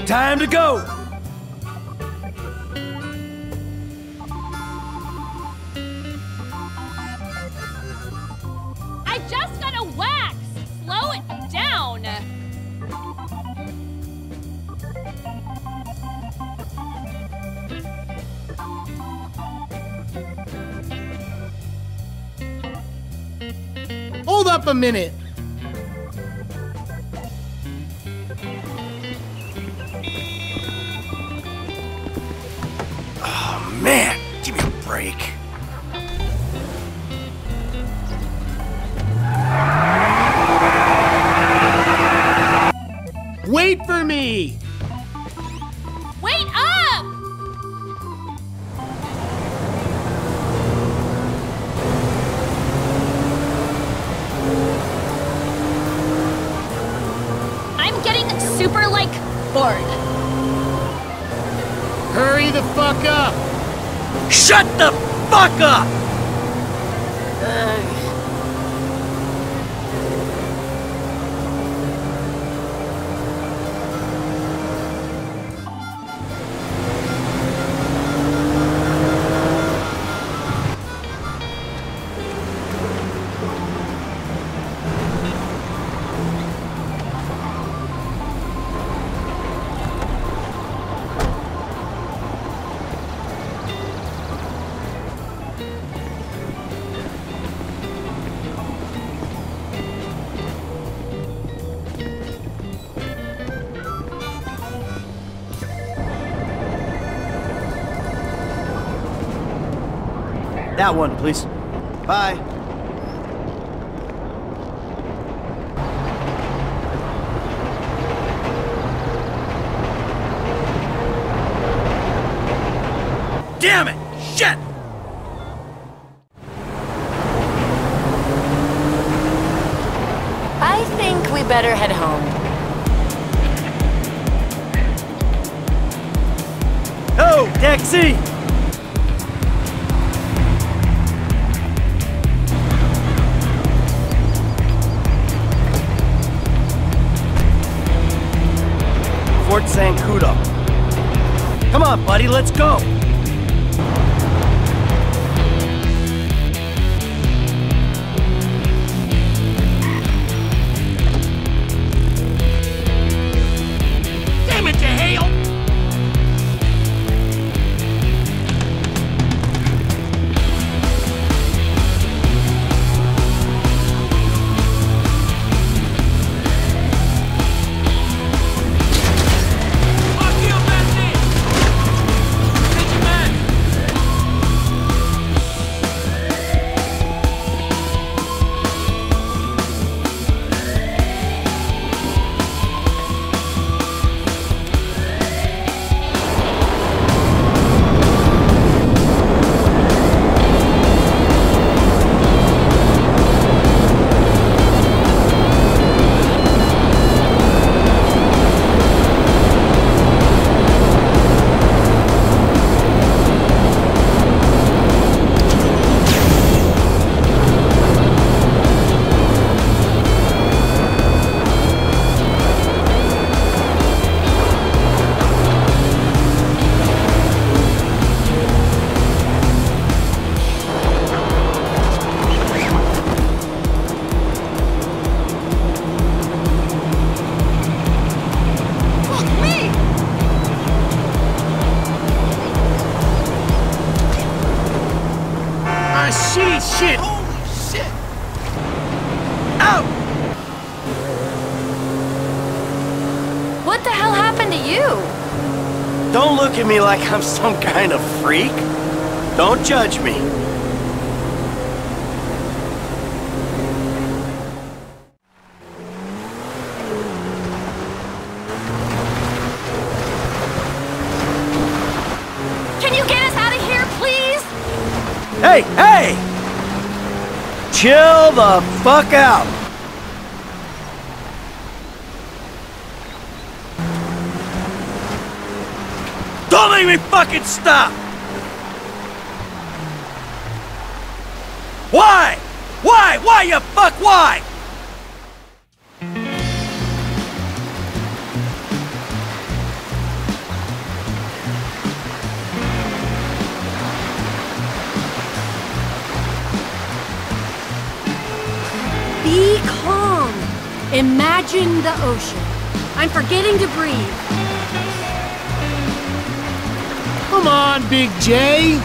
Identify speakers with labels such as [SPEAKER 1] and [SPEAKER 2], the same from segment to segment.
[SPEAKER 1] go! Time to go!
[SPEAKER 2] I just got a wax! Slow it down!
[SPEAKER 3] Hold up a minute. Wait for me!
[SPEAKER 2] Wait up! I'm getting super, like, bored.
[SPEAKER 3] Hurry the fuck up!
[SPEAKER 1] Shut the fuck up! That one, please. Bye. Damn it! Shit!
[SPEAKER 4] I think we better head home.
[SPEAKER 1] Oh, taxi! Zancudo. Come on, buddy, let's go!
[SPEAKER 3] Ah, shit! Holy shit!
[SPEAKER 1] Out!
[SPEAKER 4] What the hell happened to you?
[SPEAKER 1] Don't look at me like I'm some kind of freak. Don't judge me. Hey, hey! Chill the fuck out! Don't make me fucking stop! Why? Why? Why you fuck why?
[SPEAKER 5] Imagine the ocean. I'm forgetting to breathe.
[SPEAKER 3] Come on, Big J.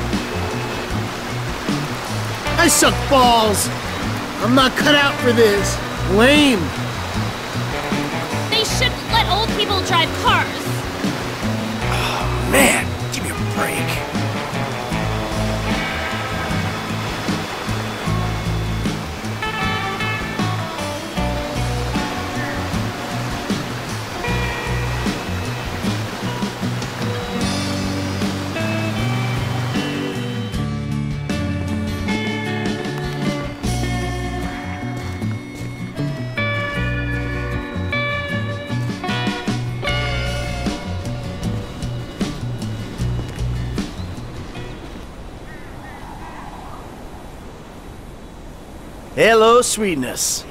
[SPEAKER 3] I suck balls. I'm not cut out for this. Lame.
[SPEAKER 2] They shouldn't let old people drive cars.
[SPEAKER 1] Oh, man, give me a break. Hello, sweetness.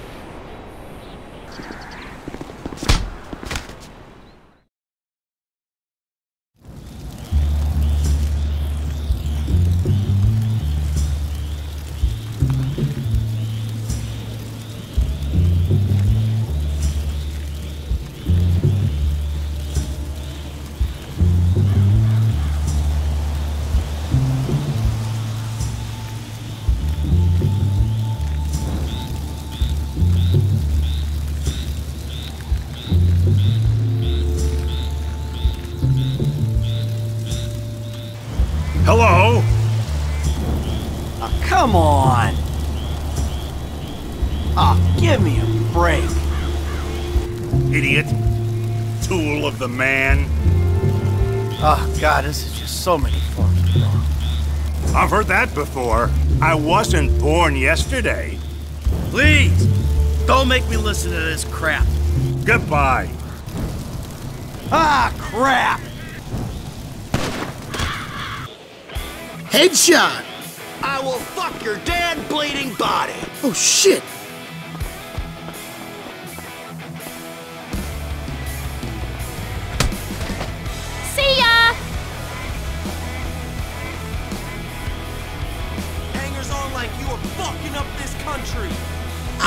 [SPEAKER 1] Give me a break.
[SPEAKER 6] Idiot. Tool of the man.
[SPEAKER 1] Oh, God, this is just so many forms of wrong.
[SPEAKER 6] I've heard that before. I wasn't born yesterday.
[SPEAKER 1] Please, don't make me listen to this crap.
[SPEAKER 6] Goodbye.
[SPEAKER 1] Ah, crap!
[SPEAKER 3] Headshot.
[SPEAKER 1] I will fuck your dead bleeding body.
[SPEAKER 3] Oh shit.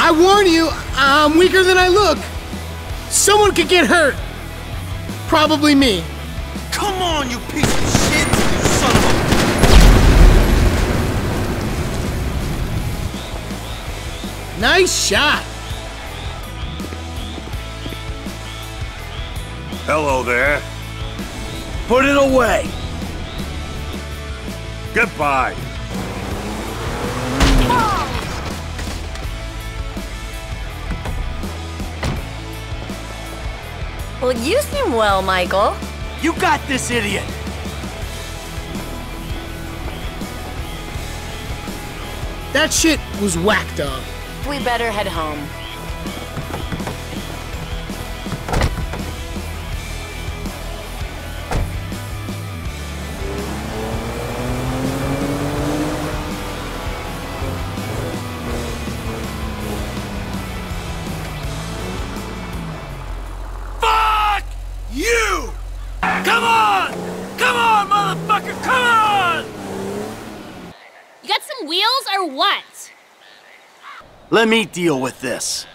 [SPEAKER 3] I warn you, I'm weaker than I look. Someone could get hurt. Probably me.
[SPEAKER 1] Come on, you piece of shit, you son of a...
[SPEAKER 3] Nice shot.
[SPEAKER 6] Hello there.
[SPEAKER 1] Put it away.
[SPEAKER 6] Goodbye.
[SPEAKER 4] Well, you seem well, Michael.
[SPEAKER 1] You got this, idiot.
[SPEAKER 3] That shit was whack, dog.
[SPEAKER 4] We better head home.
[SPEAKER 1] Come on! Come on, motherfucker, come on!
[SPEAKER 2] You got some wheels or what?
[SPEAKER 1] Let me deal with this.